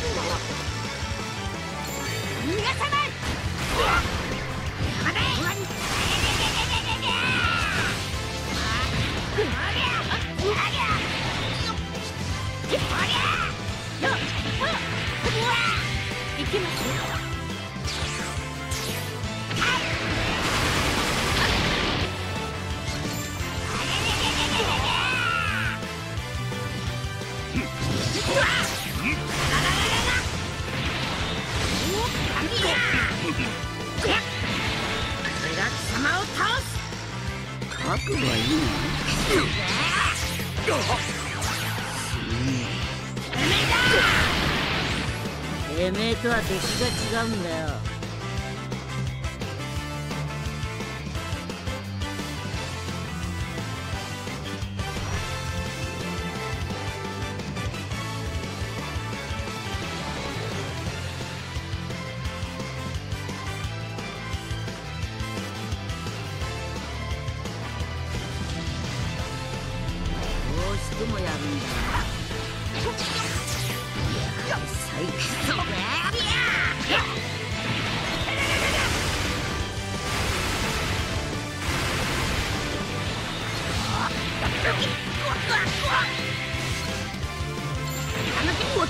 るんだよ逃がさない！は出来が違うんだよ。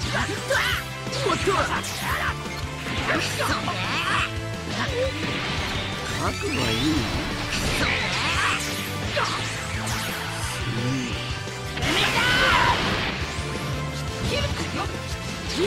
対なんと超えたおっと覚悟はいい見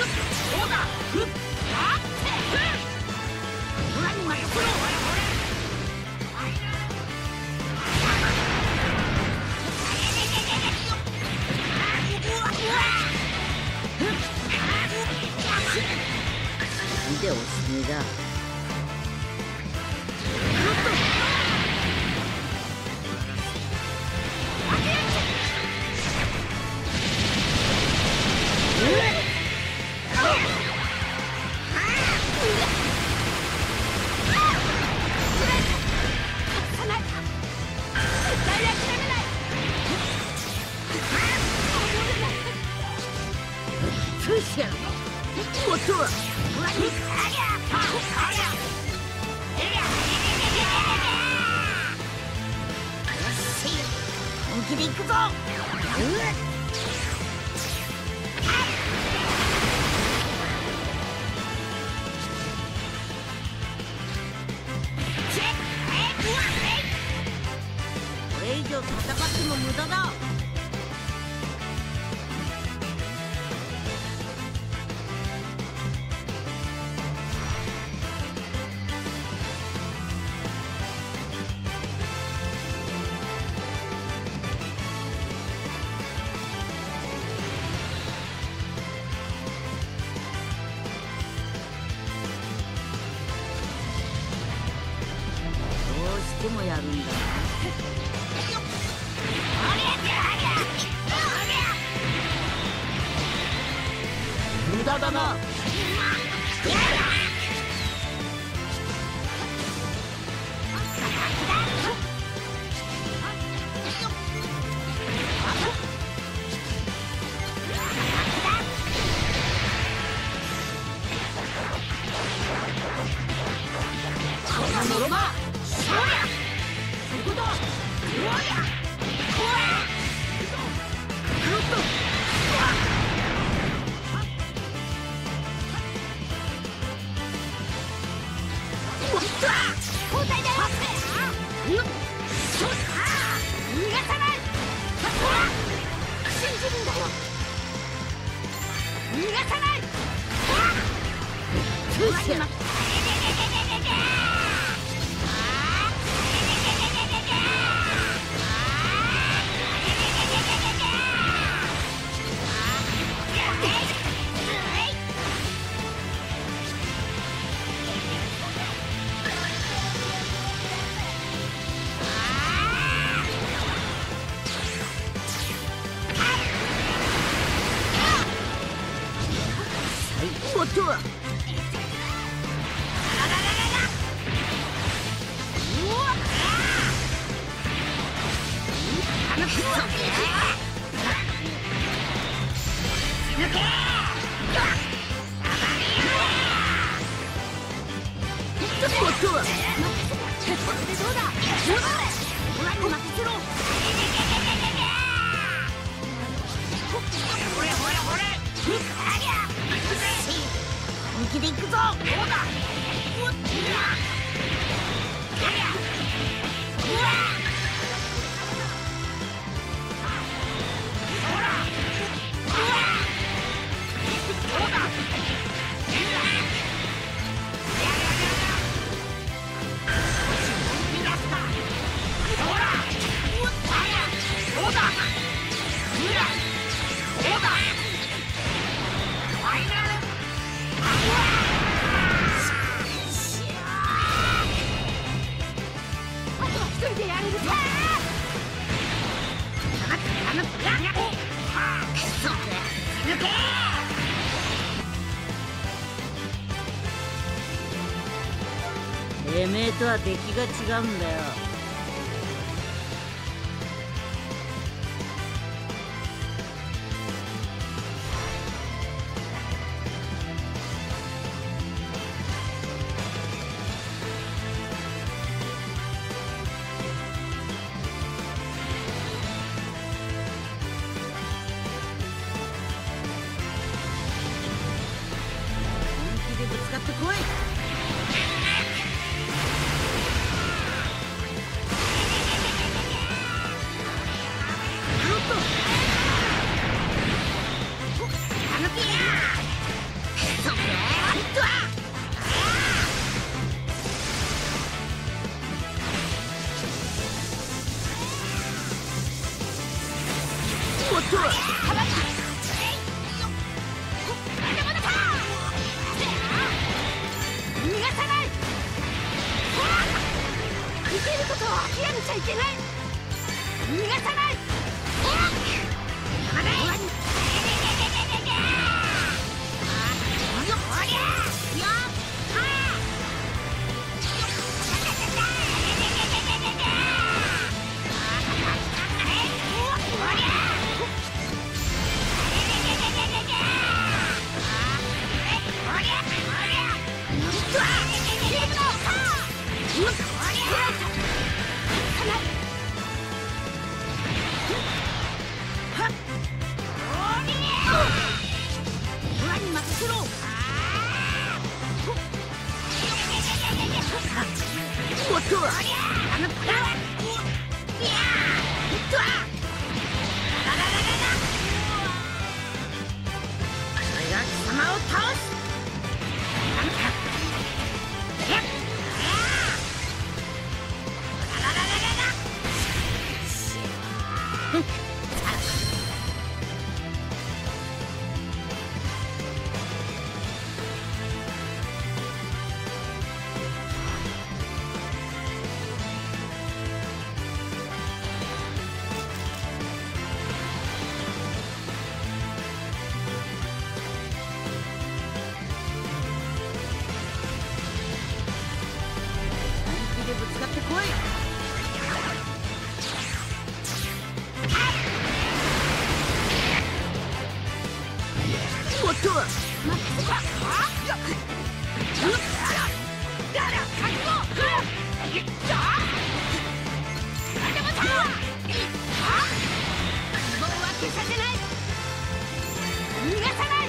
Let's やるんだ。無駄だな。逃がさない。Yeah! てめえとは出来が違うんだよ Karate! 逃がさが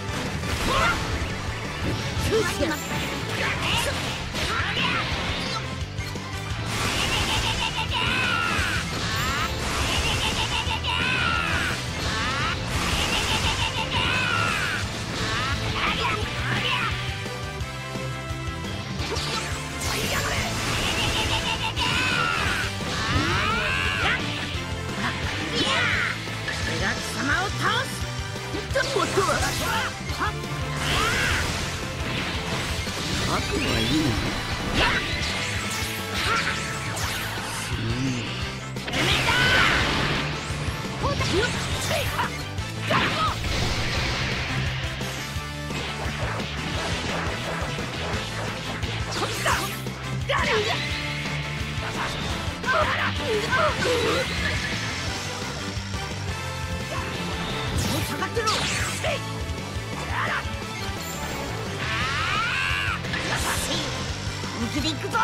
貴様を倒すとは悪はいい下がってろ本気で行くぞ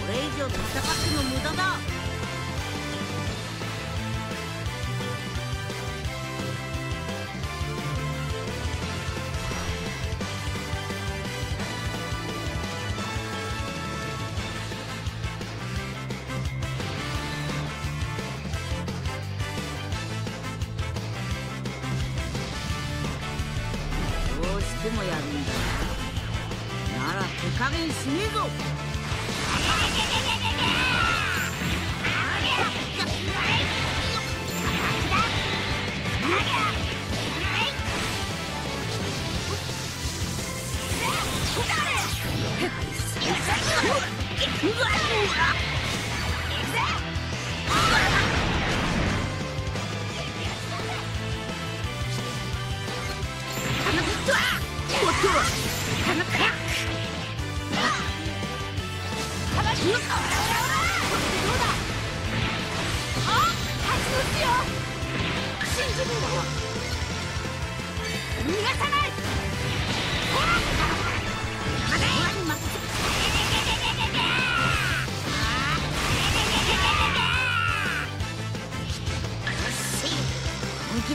これ以上戦っても無駄だ。どうしてもやるんだ。なら手加減しねえぞ。逃がさ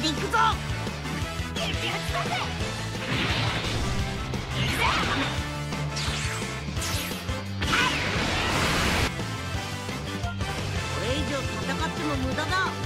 行くぞも無駄だ。